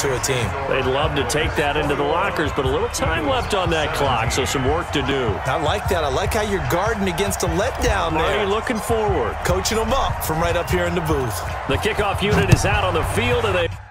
to a team. They'd love to take that into the lockers, but a little time left on that clock, so some work to do. I like that. I like how you're guarding against a letdown there. Are you looking forward? Coaching them up from right up here in the booth. The kickoff unit is out on the field, and they...